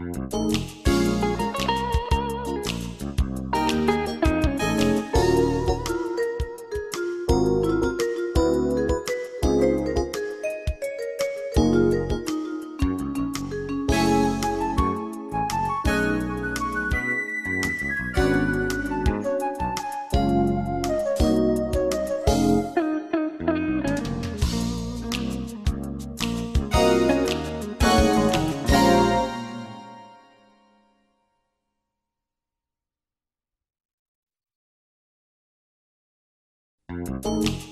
うん。Música